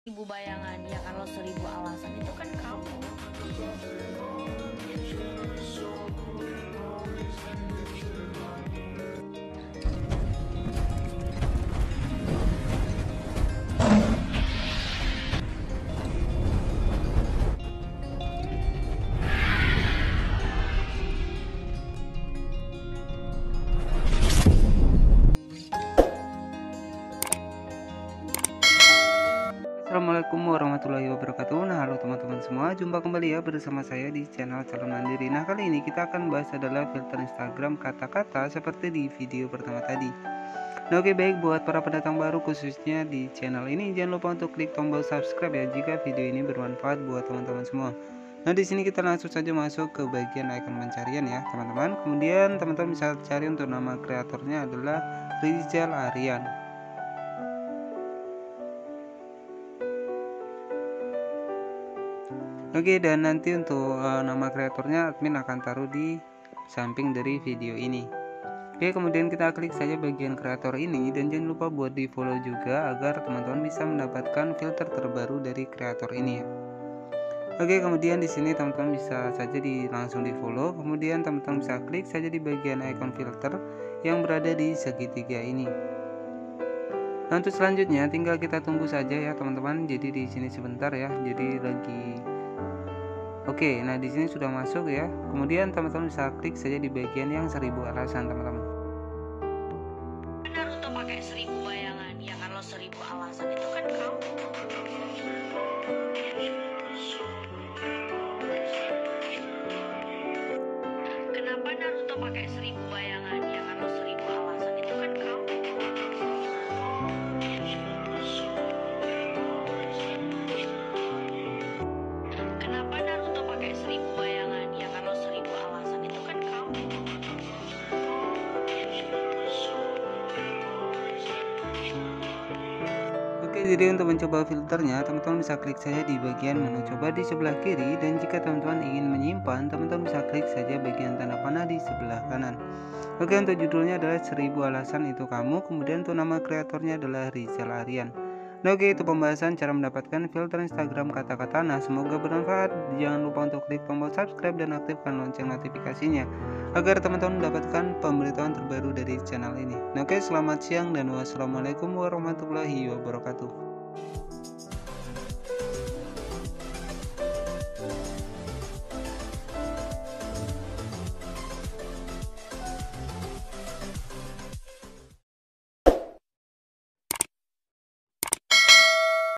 Seribu bayangan ya kalau seribu alasan. Itu kan kamu Assalamualaikum warahmatullahi wabarakatuh. Nah halo teman-teman semua Jumpa kembali ya bersama saya di channel calon mandiri. Nah kali ini kita akan bahas adalah filter Instagram kata-kata Seperti di video pertama tadi. Nah oke baik. Buat para pendatang baru khususnya di channel ini Jangan lupa untuk klik tombol subscribe ya Jika video ini bermanfaat buat teman-teman semua. Nah di sini kita langsung saja masuk ke bagian icon pencarian ya teman-teman. Kemudian teman-teman bisa cari untuk nama kreatornya adalah Rizal Aryan Oke dan nanti untuk uh, nama kreatornya admin akan taruh di samping dari video ini. Oke kemudian kita klik saja bagian kreator ini dan jangan lupa buat di follow juga agar teman-teman bisa mendapatkan filter terbaru dari kreator ini. Ya Oke kemudian di sini teman-teman bisa saja di langsung di follow kemudian teman-teman bisa klik saja di bagian icon filter yang berada di segitiga ini. Nah untuk selanjutnya tinggal kita tunggu saja ya teman-teman. Jadi di sini sebentar ya. Jadi lagi Oke, nah di sini sudah masuk ya. Kemudian teman-teman bisa klik saja di bagian yang seribu alasan teman-teman. Naruto pakai seribu bayangan ya kalau seribu alasan itu kan kamu Oke, jadi untuk mencoba filternya, teman-teman bisa klik saja di bagian menu coba di sebelah kiri dan jika teman-teman ingin menyimpan, teman-teman bisa klik saja bagian tanda panah di sebelah kanan. Oke, untuk judulnya adalah 1000 alasan itu kamu, kemudian untuk nama kreatornya adalah Rizal Aryan. Nah, oke itu pembahasan cara mendapatkan filter Instagram kata-kata. Nah, semoga bermanfaat. Jangan lupa untuk klik tombol subscribe dan aktifkan lonceng notifikasinya agar teman-teman mendapatkan pemberitahuan terbaru dari channel ini. Nah, oke, selamat siang dan wassalamualaikum warahmatullahi wabarakatuh.